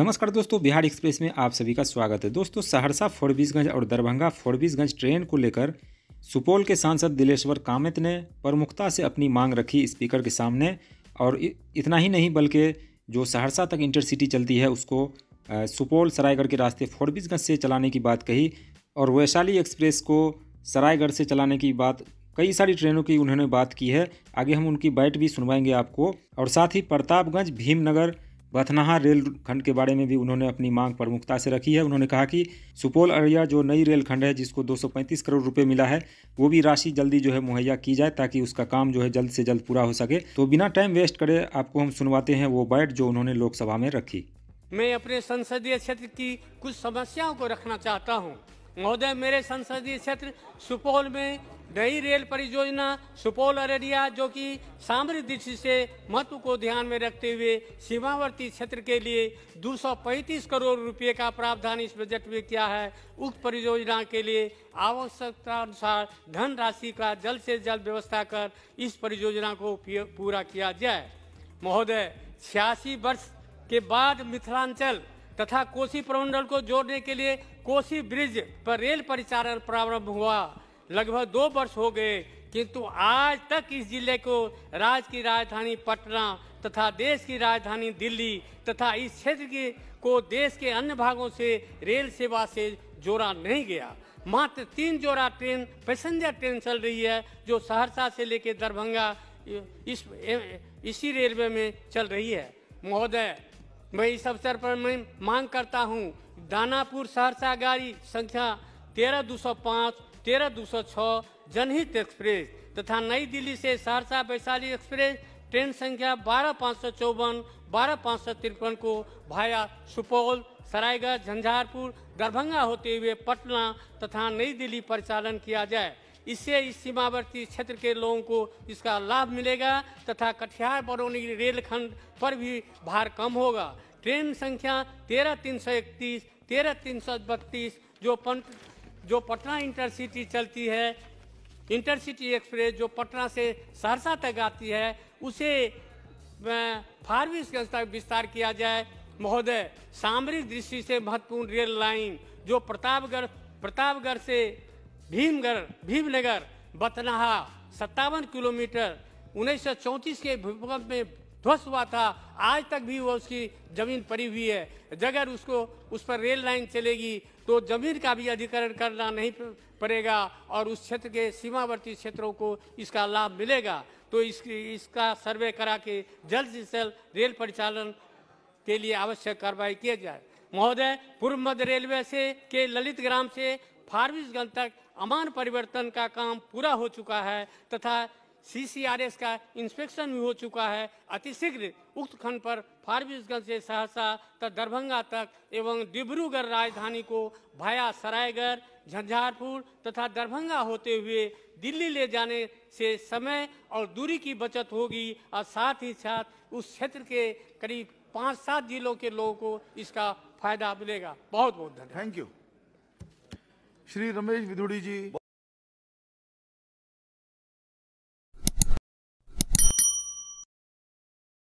नमस्कार दोस्तों, बिहार एक्सप्रेस में आप सभी का स्वागत है। दोस्तों, सहरसा, फोरबीसगंज और दरभंगा फोरबीसगंज ट्रेन को लेकर सुपौल के सांसद दिलेश्वर कामत ने प्रमुखता से अपनी मांग रखी स्पीकर के सामने और इतना ही नहीं, बल्कि जो सहरसा तक इंटरसिटी चलती है, उसको सुपौल, सरायगढ़ के रास्ते फोरबीसगंज से चलाने की बात कही और वैशाली एक्सप्रेस को सरायगढ़ से चलाने की बात, कई सारी ट्रेनों की उन्होंने बात की है। आगे हम उनकी बाइट भी सुनवाएँगे आपको। और साथ ही प्रतापगंज, भीमनगर बथनाहा रेलखंड के बारे में भी उन्होंने अपनी मांग प्रमुखता से रखी है। उन्होंने कहा कि सुपौल अररिया जो नई रेल खंड है, जिसको 235 करोड़ रुपए मिला है, वो भी राशि जल्दी जो है मुहैया की जाए ताकि उसका काम जो है जल्द से जल्द पूरा हो सके। तो बिना टाइम वेस्ट करे आपको हम सुनवाते हैं वो बाइट जो उन्होंने लोकसभा में रखी। मैं अपने संसदीय क्षेत्र की कुछ समस्याओं को रखना चाहता हूँ। महोदय, मेरे संसदीय क्षेत्र सुपौल में नई रेल परियोजना सुपौल अररिया, जो कि सामरिक दृष्टि से महत्व को ध्यान में रखते हुए सीमावर्ती क्षेत्र के लिए 235 करोड़ रुपए का प्रावधान इस बजट में किया है। उक्त परियोजना के लिए आवश्यकता अनुसार धन राशि का जल्द से जल्द व्यवस्था कर इस परियोजना को पूरा किया जाए। महोदय, छियासी वर्ष के बाद मिथिलांचल तथा कोसी प्रमंडल को जोड़ने के लिए कोसी ब्रिज पर रेल परिचालन प्रारंभ हुआ। लगभग दो वर्ष हो गए, किंतु आज तक इस ज़िले को राज्य की राजधानी पटना तथा देश की राजधानी दिल्ली तथा इस क्षेत्र के, को देश के अन्य भागों से रेल सेवा से जोड़ा नहीं गया। मात्र तीन जोड़ा ट्रेन, पैसेंजर ट्रेन चल रही है, जो सहरसा से लेकर दरभंगा इस इसी रेलवे में चल रही है। महोदय, मैं इस अवसर पर मैं मांग करता हूँ, दानापुर सहरसा गाड़ी संख्या तेरह दो सौ पाँच तेरह दो सौ छः जनहित एक्सप्रेस तथा नई दिल्ली से सहरसा वैशाली एक्सप्रेस ट्रेन संख्या बारह पाँच सौ चौवन बारह पाँच सौ तिरपन को भाया सुपौल सरायगढ़ झंझारपुर दरभंगा होते हुए पटना तथा नई दिल्ली परिचालन किया जाए। इससे इस सीमावर्ती क्षेत्र के लोगों को इसका लाभ मिलेगा तथा कटिहार बरौनी रेलखंड पर भी भार कम होगा। ट्रेन संख्या तेरह तीन सौ इकतीस तेरह तीन सौ बत्तीस जो पन, जो पटना इंटरसिटी चलती है, इंटरसिटी एक्सप्रेस जो पटना से सहरसा तक आती है, उसे फारबिसगंज तक विस्तार किया जाए। महोदय, सामरिक दृष्टि से महत्वपूर्ण रेल लाइन जो प्रतापगढ़ प्रतापगढ़ से भीमगढ़, भीमनगर बतनाहा सत्तावन किलोमीटर, उन्नीस सौ चौंतीस के भूकंप में ध्वस्त हुआ था। आज तक भी वो उसकी ज़मीन पड़ी हुई है। अगर उसको, उस पर रेल लाइन चलेगी तो ज़मीन का भी अधिकरण करना नहीं पड़ेगा और उस क्षेत्र के सीमावर्ती क्षेत्रों को इसका लाभ मिलेगा। तो इसकी, इसका सर्वे करा के जल्द से जल्द रेल परिचालन के लिए आवश्यक कार्रवाई किया जाए। महोदय, पूर्व मध्य रेलवे से, के ललित ग्राम से फारबिसगंज तक अमान परिवर्तन का काम पूरा हो चुका है तथा सीसीआरएस का इंस्पेक्शन भी हो चुका है। अतिशीघ्र उक्त खंड पर फारबिसगंज से सहरसा तथा दरभंगा तक एवं डिब्रूगढ़ राजधानी को भाया सरायगढ़, झंझारपुर तथा दरभंगा होते हुए दिल्ली ले जाने से समय और दूरी की बचत होगी। और साथ ही साथ उस क्षेत्र के करीब पाँच सात जिलों के लोगों को इसका फ़ायदा मिलेगा। बहुत बहुत धन्यवाद। Thank you Shri Ramesh विधुड़ी ji.